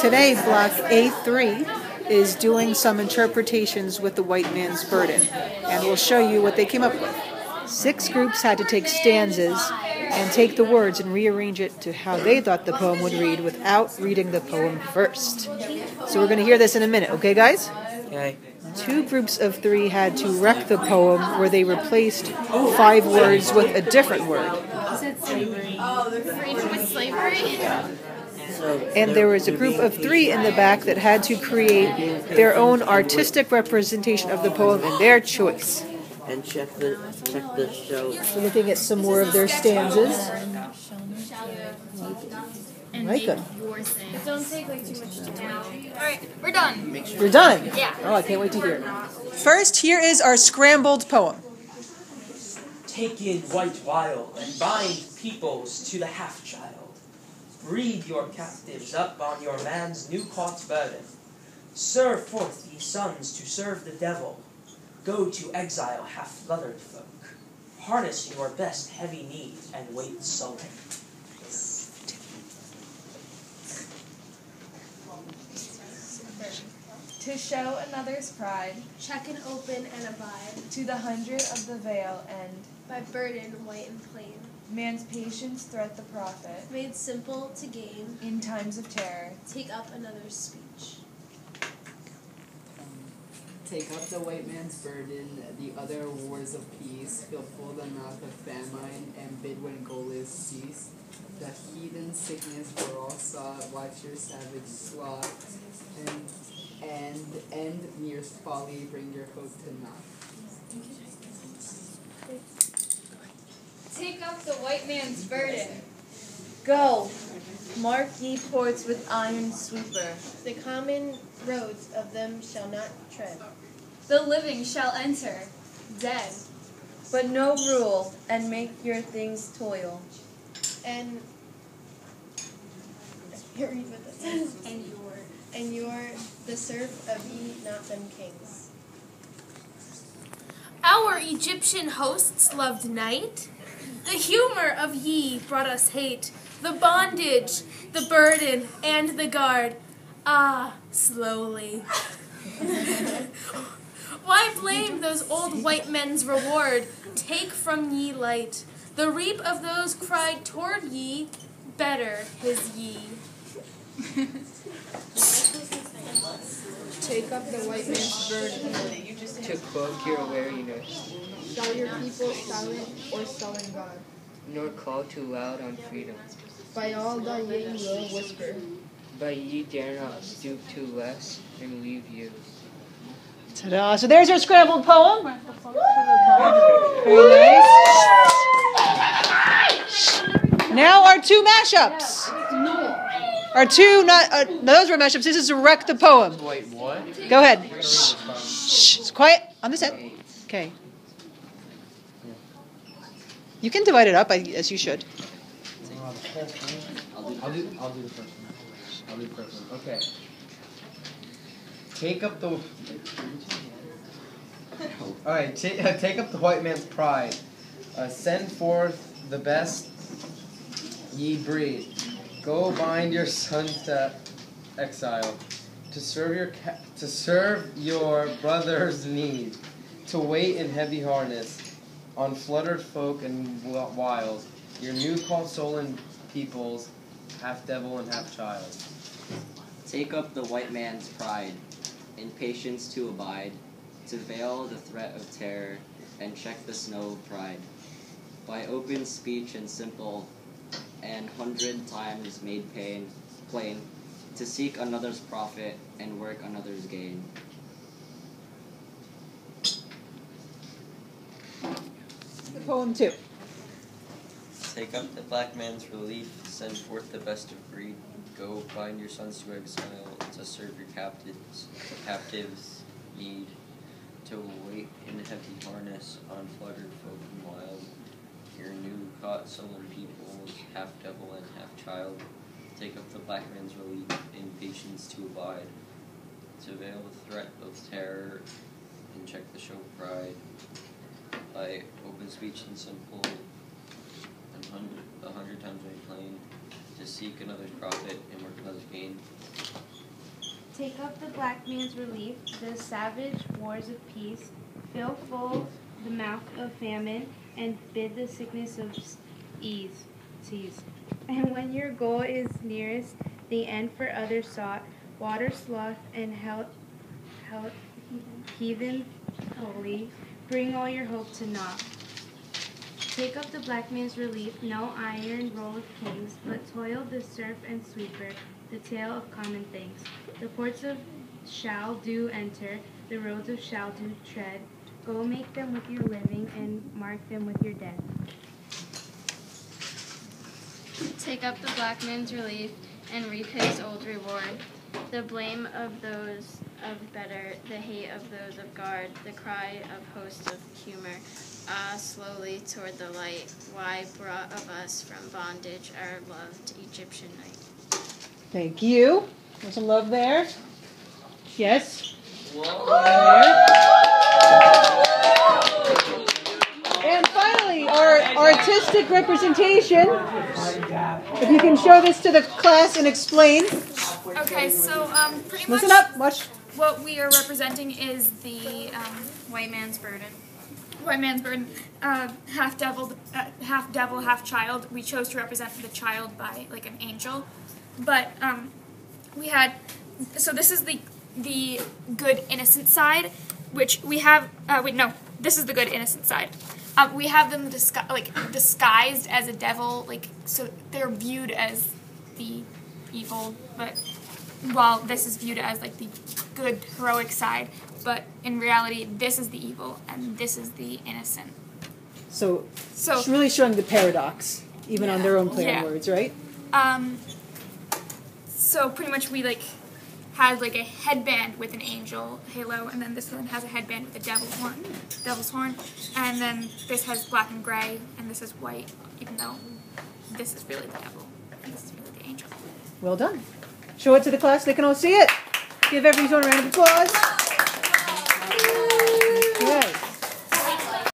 Today, Block A3 is doing some interpretations with the white man's burden, and we'll show you what they came up with. Six groups had to take stanzas and take the words and rearrange it to how they thought the poem would read without reading the poem first. So we're going to hear this in a minute, okay, guys? Okay. Two groups of three had to wreck the poem where they replaced five words with a different word. Is it slavery? Oh, they're freedom with slavery? So And there was a group of three in the back that had to create their own artistic representation of the poem in their choice. and check the check the show. We're looking at some more of their stanzas. And Like them. Don't take like too much time. Alright, we're done. We're done. Yeah. Oh, I can't wait to hear it. First, here is our scrambled poem. Take in white vial and bind peoples to the half child. Breed your captives up on your man's new caught burden. Serve forth ye sons to serve the devil. Go to exile half flothered folk. Harness your best heavy need and wait sullen. To show another's pride, Check and open and abide, to the hundred of the veil end, by burden white and plain, man's patience threat the prophet. made simple to gain, In times of terror, take up another's speech. Take up the white man's burden, the other wars of peace, fill full the mouth of famine, and bid when goal is ceased. The heathen sickness for all sought, watch your savage slaught, and and end mere folly, bring your hope to naught. Take up the white man's burden. Go! Mark ye ports with iron sweeper. The common roads of them shall not tread. The living shall enter. Dead. But no rule, and make your things toil. And here read what that says. And your and you are the serf of ye not them kings. Our Egyptian hosts loved night. The humor of ye brought us hate. The bondage, the burden, and the guard. Ah, slowly. Why blame those old white men's reward? Take from ye light. The reap of those cried toward ye, better his ye. Take up the white man's burden. To cloak your weariness, Shall your people silent or sullen God? nor call too loud on freedom. By all thy ye will whisper. But ye dare not stoop to less, and leave you. Ta-da! So there's our scrambled poem. Very nice. Now our two mashups. Our two, not uh, those were mashups. This is wreck the poem. Wait, what? Go ahead. Shh. Shh. It's quiet on this end. Okay. You can divide it up as you should. I'll do, I'll do, the first one. I'll do the first one. Okay. Take up the. Alright, take, uh, take up the white man's pride. Uh, send forth the best ye breed. Go bind your son to exile. To serve your to serve your brother's need. To wait in heavy harness on fluttered folk and wi- wild. Your new soul peoples, half devil and half child. Take up the white man's pride, in patience to abide, to veil the threat of terror, and check the snow of pride. By open speech and simple, and hundred times made pain, plain, to seek another's profit and work another's gain. The poem two. Take up the black man's relief, send forth the best of breed. Go bind your sons to exile, to serve your captives, captives need. To wait in heavy harness on fluttered folk and wild. Your caught sullen peoples, half devil and half child. Take up the black man's relief, in patience to abide. To veil the threat of terror, and check the show of pride. By open speech and simple and hundred, a hundred times made plain, to seek another's profit and work another's gain. Take up the black man's relief, the savage wars of peace. Fill full the mouth of famine, and bid the sickness of ease. cease. And when your goal is nearest, the end for others sought, water sloth and health, heathen holy, bring all your hope to naught. Take up the black man's relief, no iron roll of kings, but toil the serf and sweeper, the tale of common things. The ports of shall do enter, the roads of shall do tread. Go make them with your living, and mark them with your death. Take up the black man's relief, and reap his old reward. The blame of those of better, the hate of those of guard, the cry of hosts of humor. Ah, slowly toward the light, why brought of us from bondage our loved Egyptian night? Thank you. There's some love there. Yes. And artistic representation. If you can show this to the class and explain. Okay, so um, pretty much Listen up. Watch. what we are representing is the um, white man's burden. White man's burden, uh, half devil, uh, half devil, half child. We chose to represent the child by like an angel, but um, we had. So this is the the good innocent side, which we have. Uh, wait, no, this is the good innocent side. Um, we have them disgu- like disguised as a devil, like so they're viewed as the evil, but while this is viewed as like the good heroic side, but in reality this is the evil and this is the innocent. So, So- it's really showing the paradox, even on their own play Yeah. words, right? Um, so pretty much we like had like a headband with an angel halo, and then this one has a headband with a devil's horn, devil's horn, and then this has black and gray, and this is white, even though this is really the devil and this is really the angel. Well done. Show it to the class. They can all see it. Give everyone a round of applause.